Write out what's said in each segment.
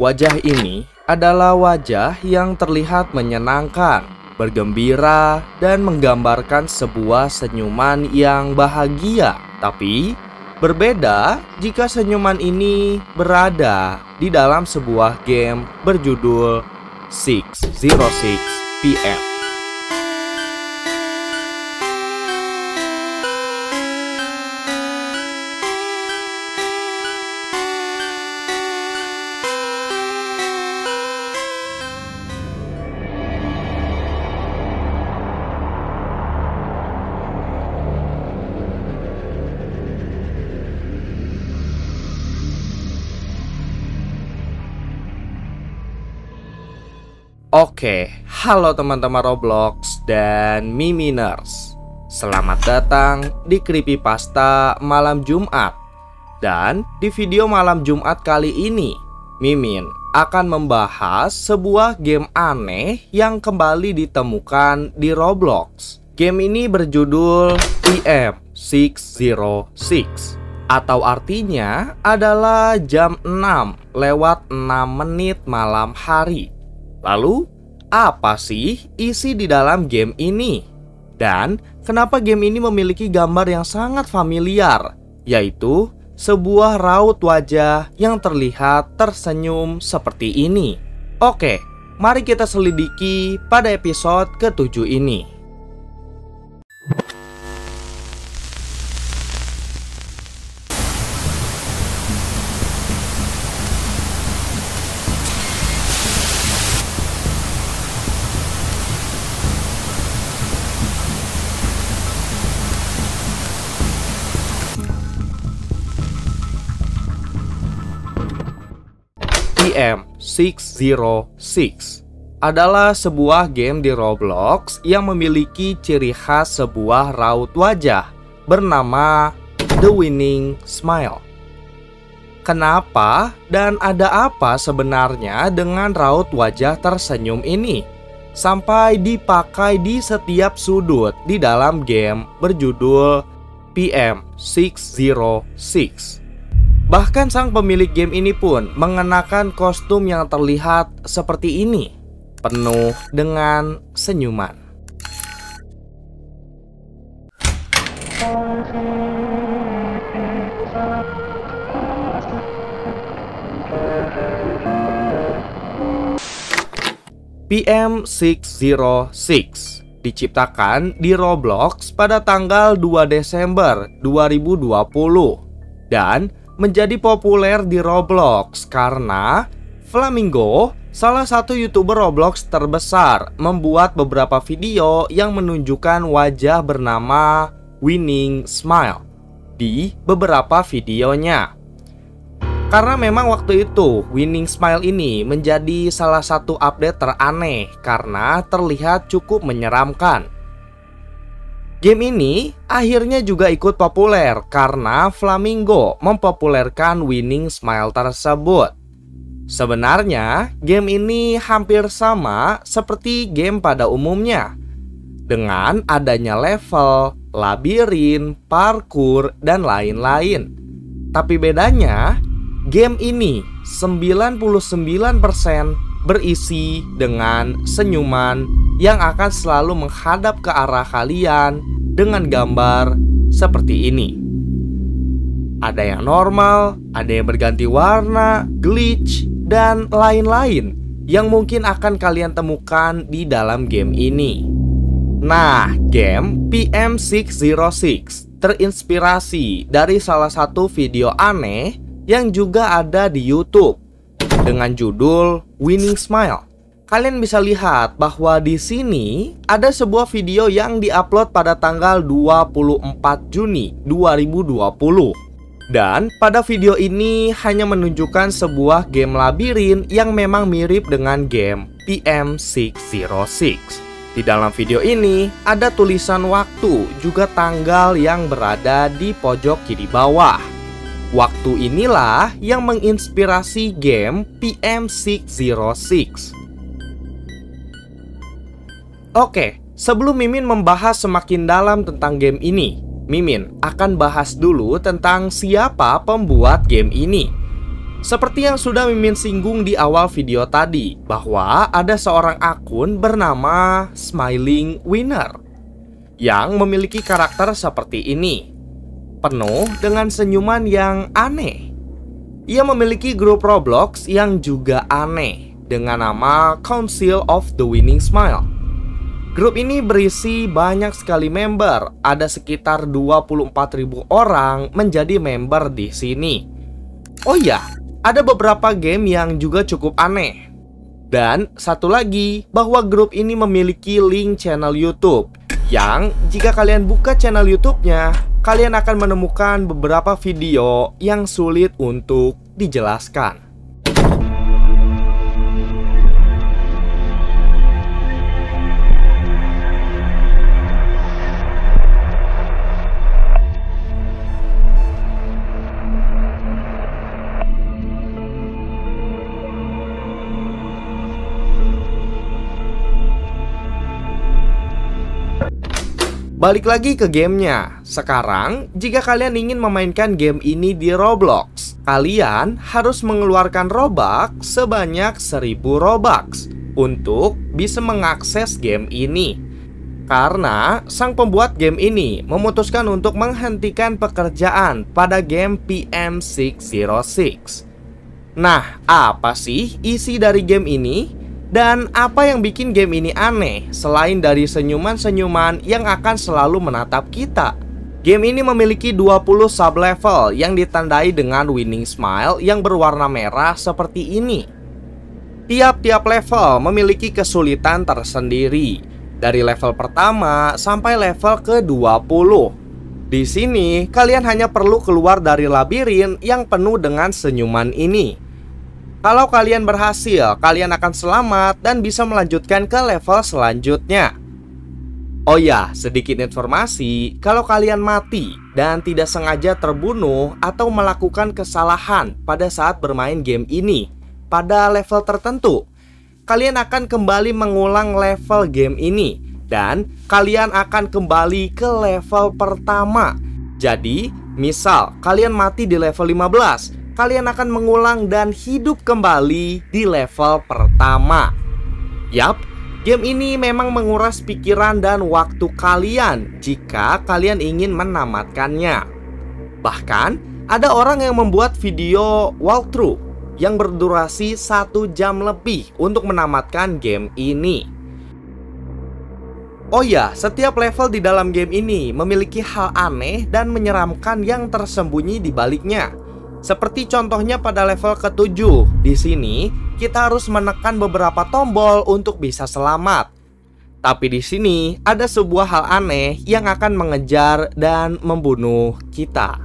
Wajah ini adalah wajah yang terlihat menyenangkan, bergembira, dan menggambarkan sebuah senyuman yang bahagia. Tapi, berbeda jika senyuman ini berada di dalam sebuah game berjudul 606 PM. Oke, halo teman-teman Roblox dan Miminers. Selamat datang di Creepypasta malam Jumat. Dan di video malam Jumat kali ini Mimin akan membahas sebuah game aneh yang kembali ditemukan di Roblox. Game ini berjudul PM606 atau artinya adalah jam 6 lewat 6 menit malam hari Lalu, apa sih isi di dalam game ini? Dan kenapa game ini memiliki gambar yang sangat familiar, yaitu sebuah raut wajah yang terlihat tersenyum seperti ini. Oke, mari kita selidiki pada episode ketujuh ini. PM606 adalah sebuah game di Roblox yang memiliki ciri khas sebuah raut wajah bernama The Winning Smile. Kenapa dan ada apa sebenarnya dengan raut wajah tersenyum ini? Sampai dipakai di setiap sudut di dalam game berjudul PM606. Bahkan sang pemilik game ini pun mengenakan kostum yang terlihat seperti ini, penuh dengan senyuman. PM606 diciptakan di Roblox pada tanggal 2 Desember 2020 dan menjadi populer di Roblox karena Flamingo, salah satu YouTuber Roblox terbesar, membuat beberapa video yang menunjukkan wajah bernama Winning Smile di beberapa videonya. Karena memang waktu itu Winning Smile ini menjadi salah satu update teraneh karena terlihat cukup menyeramkan. Game ini akhirnya juga ikut populer karena Flamingo mempopulerkan Winning Smile tersebut. Sebenarnya, game ini hampir sama seperti game pada umumnya. Dengan adanya level, labirin, parkour, dan lain-lain. Tapi bedanya, game ini 99% berisi dengan senyuman yang akan selalu menghadap ke arah kalian dengan gambar seperti ini. Ada yang normal, ada yang berganti warna, glitch, dan lain-lain yang mungkin akan kalian temukan di dalam game ini. Nah, game PM606 terinspirasi dari salah satu video aneh yang juga ada di YouTube dengan judul Winning Smile. Kalian bisa lihat bahwa di sini ada sebuah video yang diupload pada tanggal 24 Juni 2020. Dan pada video ini hanya menunjukkan sebuah game labirin yang memang mirip dengan game PM606. Di dalam video ini ada tulisan waktu juga tanggal yang berada di pojok kiri bawah. Waktu inilah yang menginspirasi game PM606. Oke, sebelum Mimin membahas semakin dalam tentang game ini, Mimin akan bahas dulu tentang siapa pembuat game ini. Seperti yang sudah Mimin singgung di awal video tadi, bahwa ada seorang akun bernama Smiling Winner yang memiliki karakter seperti ini, penuh dengan senyuman yang aneh. Ia memiliki grup Roblox yang juga aneh dengan nama Council of the Winning Smile. Grup ini berisi banyak sekali member, ada sekitar 24.000 orang menjadi member di sini. Oh iya, ada beberapa game yang juga cukup aneh. Dan satu lagi, bahwa grup ini memiliki link channel YouTube yang jika kalian buka channel YouTube-nya, kalian akan menemukan beberapa video yang sulit untuk dijelaskan. Balik lagi ke gamenya. Sekarang, jika kalian ingin memainkan game ini di Roblox Kalian harus mengeluarkan Robux sebanyak 1000 Robux Untuk bisa mengakses game ini. Karena sang pembuat game ini memutuskan untuk menghentikan pekerjaan pada game PM606 Nah, apa sih isi dari game ini? Dan apa yang bikin game ini aneh selain dari senyuman-senyuman yang akan selalu menatap kita? Game ini memiliki 20 sub-level yang ditandai dengan winning smile yang berwarna merah seperti ini. Tiap-tiap level memiliki kesulitan tersendiri, dari level pertama sampai level ke-20. Di sini, kalian hanya perlu keluar dari labirin yang penuh dengan senyuman ini. Kalau kalian berhasil, kalian akan selamat dan bisa melanjutkan ke level selanjutnya. Oh ya, sedikit informasi, kalau kalian mati dan tidak sengaja terbunuh atau melakukan kesalahan pada saat bermain game ini pada level tertentu, kalian akan kembali mengulang level game ini dan kalian akan kembali ke level pertama. Jadi, misal kalian mati di level 15, kalian akan mengulang dan hidup kembali di level pertama. Yap, game ini memang menguras pikiran dan waktu kalian jika kalian ingin menamatkannya. Bahkan, ada orang yang membuat video walkthrough yang berdurasi satu jam lebih untuk menamatkan game ini. Oh ya, setiap level di dalam game ini memiliki hal aneh dan menyeramkan yang tersembunyi di baliknya. Seperti contohnya pada level ke-7. Di sini, kita harus menekan beberapa tombol untuk bisa selamat. Tapi di sini ada sebuah hal aneh yang akan mengejar dan membunuh kita.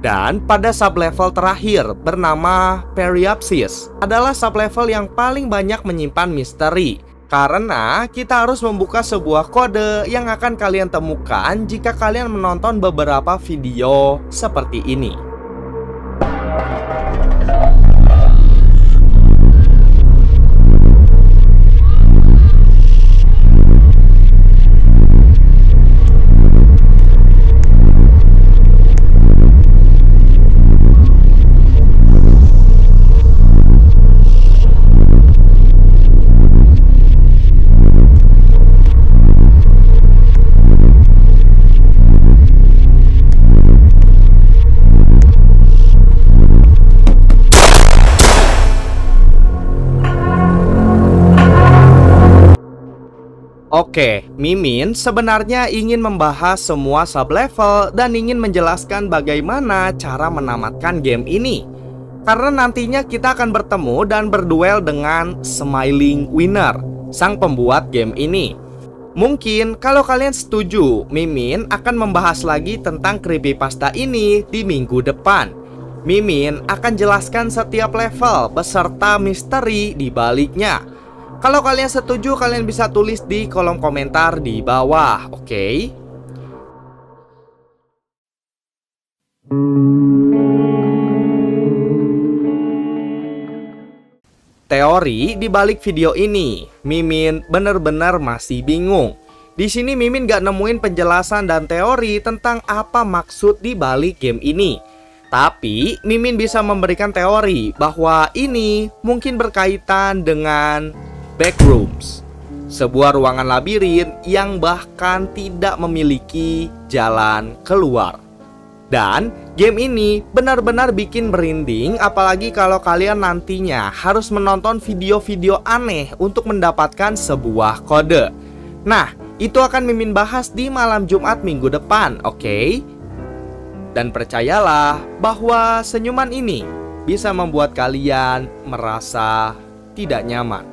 Dan pada sublevel terakhir bernama Periapsis adalah sublevel yang paling banyak menyimpan misteri karena kita harus membuka sebuah kode yang akan kalian temukan jika kalian menonton beberapa video seperti ini. Oke, Mimin sebenarnya ingin membahas semua sublevel dan ingin menjelaskan bagaimana cara menamatkan game ini. Karena nantinya kita akan bertemu dan berduel dengan Smiling Winner, sang pembuat game ini. Mungkin kalau kalian setuju, Mimin akan membahas lagi tentang creepypasta ini di minggu depan. Mimin akan jelaskan setiap level beserta misteri di baliknya. Kalau kalian setuju, kalian bisa tulis di kolom komentar di bawah, oke? Okay? Teori di balik video ini, Mimin bener-bener masih bingung. Di sini Mimin gak nemuin penjelasan dan teori tentang apa maksud di balik game ini. Tapi Mimin bisa memberikan teori bahwa ini mungkin berkaitan dengan backrooms, sebuah ruangan labirin yang bahkan tidak memiliki jalan keluar. Dan game ini benar-benar bikin merinding apalagi kalau kalian nantinya harus menonton video-video aneh untuk mendapatkan sebuah kode. Nah, itu akan Mimin bahas di malam Jumat minggu depan, oke? Okay? Dan percayalah bahwa senyuman ini bisa membuat kalian merasa tidak nyaman.